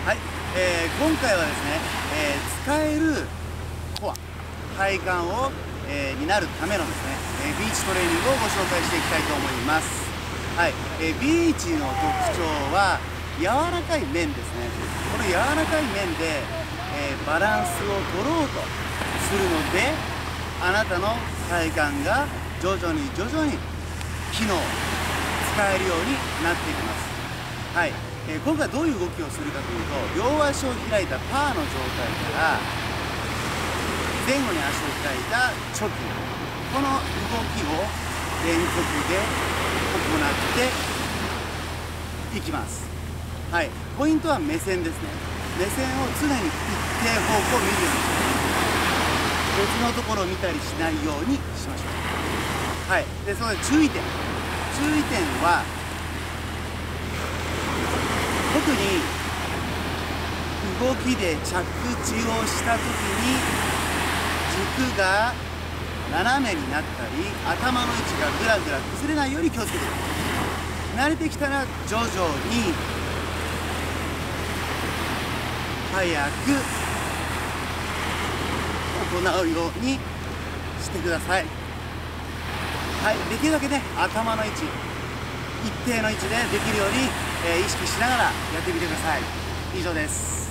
はい、えー、今回はですね、えー、使えるコア体幹を、えー、になるためのですね、えビーチトレーニングをご紹介していきたいと思います。はい、えビーチの特徴は柔らかい面ですね。この柔らかい面で、えバランスを取ろうとするのであなたの体幹が徐々に徐々に機能使えるようになっていきます。はい、えー、今回どういう動きをするかというと両足を開いたパーの状態から前後に足を開いたチョキこの動きを連続で行っていきます。はい。ポイントは目線ですね。目線を常に一定方向を見るようにします別のところを見たりしないようにしましょう。はい。でその注意点。注意点は特に動きで着地をした時に軸が斜めになったり頭の位置がぐらぐら崩れないように気をつけてください慣れてきたら徐々に早く行うようにしてください。はいできるだけね頭の位置一定の位置でできるように、えー、意識しながらやってみてください。以上です。